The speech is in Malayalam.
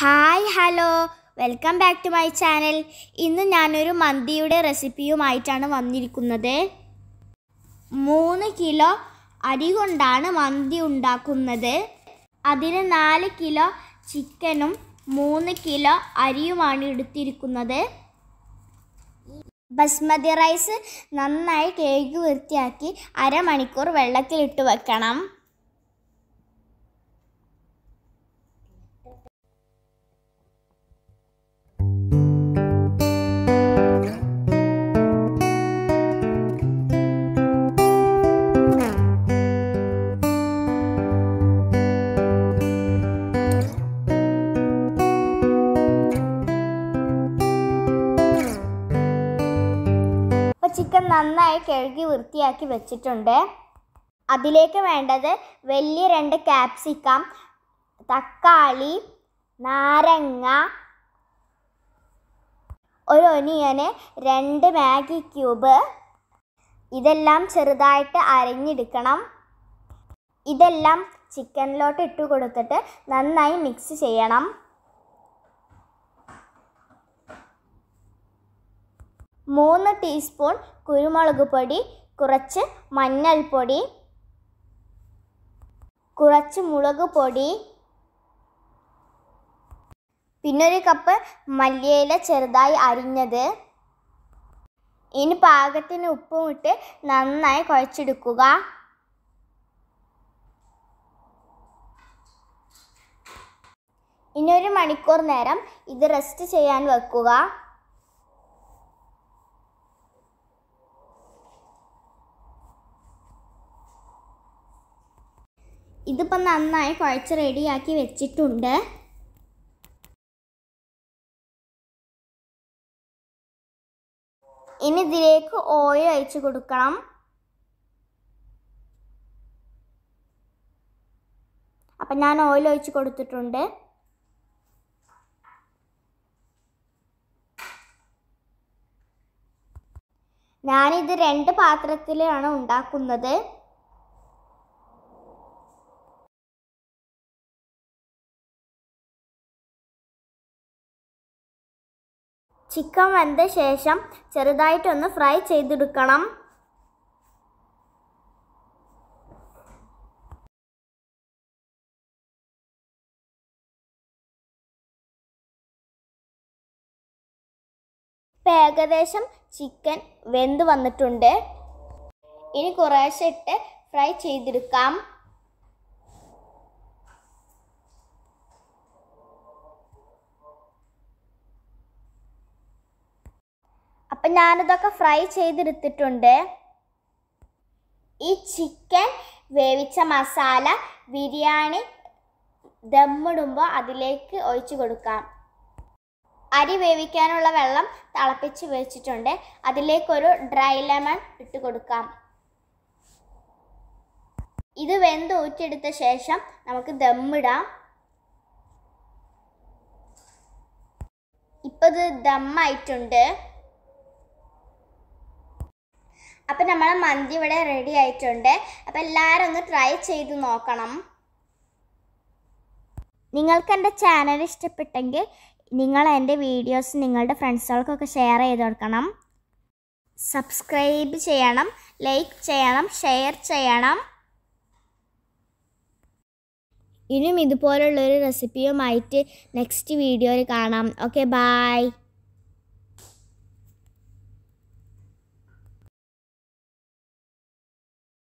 Hi hello. Welcome back to my channel. ഇന്ന് ഞാനൊരു മന്തിയുടെ റെസിപ്പിയുമായിട്ടാണ് വന്നിരിക്കുന്നത്. മൂന്ന് കിലോ അരി കൊണ്ടാണ് മന്തി ഉണ്ടാക്കുന്നത്. അതിന് നാല് കിലോ ചിക്കനും മൂന്ന് കിലോ അരിയുമാണ് എടുത്തിരിക്കുന്നത്. ബസ്മതി റൈസ് നന്നായി കഴുകി വൃത്തിയാക്കി അരമണിക്കൂർ വെള്ളത്തിലിട്ട് വെക്കണം. നന്നായി കഴുകി വൃത്തിയാക്കി വെച്ചിട്ടുണ്ട്. അതിലേക്ക് വേണ്ടത് വലിയ രണ്ട് ക്യാപ്സിക്കം തക്കാളി നാരങ്ങ ഒരു ഒനിയന് രണ്ട് മാഗി ക്യൂബ്. ഇതെല്ലാം ചെറുതായിട്ട് അരിഞ്ഞെടുക്കണം. ഇതെല്ലാം ചിക്കനിലോട്ട് ഇട്ട് കൊടുത്തിട്ട് നന്നായി മിക്സ് ചെയ്യണം. മൂന്ന് ടീസ്പൂൺ കുരുമുളക് പൊടി കുറച്ച് മഞ്ഞൾപ്പൊടി കുറച്ച് മുളക് പൊടി പിന്നെ ഒരു കപ്പ് മല്ലിയില ചെറുതായി അരിഞ്ഞത്. ഇനി പാകത്തിന് ഉപ്പും ഇട്ട് നന്നായി കുഴച്ചെടുക്കുക. ഇനി ഒരു മണിക്കൂർ നേരം ഇത് റെസ്റ്റ് ചെയ്യാൻ വെക്കുക. ഇതിപ്പോൾ നന്നായി കുഴച്ച് റെഡിയാക്കി വെച്ചിട്ടുണ്ട്. ഇനി ഇതിലേക്ക് ഓയിൽ ഒഴിച്ച് കൊടുക്കണം. അപ്പം ഞാൻ ഓയിൽ ഒഴിച്ച് കൊടുത്തിട്ടുണ്ട്. ഞാനിത് രണ്ട് പാത്രത്തിലാണ് ഉണ്ടാക്കുന്നത്. ചിക്കൻ വെന്ത ശേഷം ചെറുതായിട്ടൊന്ന് ഫ്രൈ ചെയ്തെടുക്കണം. ഇപ്പം ഏകദേശം ചിക്കൻ വെന്ത് വന്നിട്ടുണ്ട്. ഇനി കുറേശ്ശെ ഇട്ട് ഫ്രൈ ചെയ്തെടുക്കാം. അപ്പം ഞാനിതൊക്കെ ഫ്രൈ ചെയ്തെടുത്തിട്ടുണ്ട്. ഈ ചിക്കൻ വേവിച്ച മസാല ബിരിയാണി ദമ്മിടുമ്പോൾ അതിലേക്ക് ഒഴിച്ചു കൊടുക്കാം. അരി വേവിക്കാനുള്ള വെള്ളം തിളപ്പിച്ച് വെച്ചിട്ടുണ്ട്. അതിലേക്കൊരു ഡ്രൈ ലെമൺ ഇട്ട് കൊടുക്കാം. ഇത് വെന്ത് ഊറ്റിയെടുത്ത ശേഷം നമുക്ക് ദമ്മിടാം. ഇപ്പോൾ ഇത് ദമ്മായിട്ടുണ്ട്. അപ്പം നമ്മളെ മന്തി ഇവിടെ റെഡി ആയിട്ടുണ്ട്. അപ്പം എല്ലാവരും ഒന്ന് ട്രൈ ചെയ്ത് നോക്കണം. നിങ്ങൾക്ക് എന്റെ ചാനൽ ഇഷ്ടപ്പെട്ടെങ്കിൽ നിങ്ങൾ എന്റെ വീഡിയോസ് നിങ്ങളുടെ ഫ്രണ്ട്സുകൾക്കൊക്കെ ഷെയർ ചെയ്ത് കൊടുക്കണം. സബ്സ്ക്രൈബ് ചെയ്യണം ലൈക്ക് ചെയ്യണം ഷെയർ ചെയ്യണം. ഇനിയും ഇതുപോലുള്ളൊരു റെസിപ്പിയുമായിട്ട് നെക്സ്റ്റ് വീഡിയോയിൽ കാണാം. Okay bye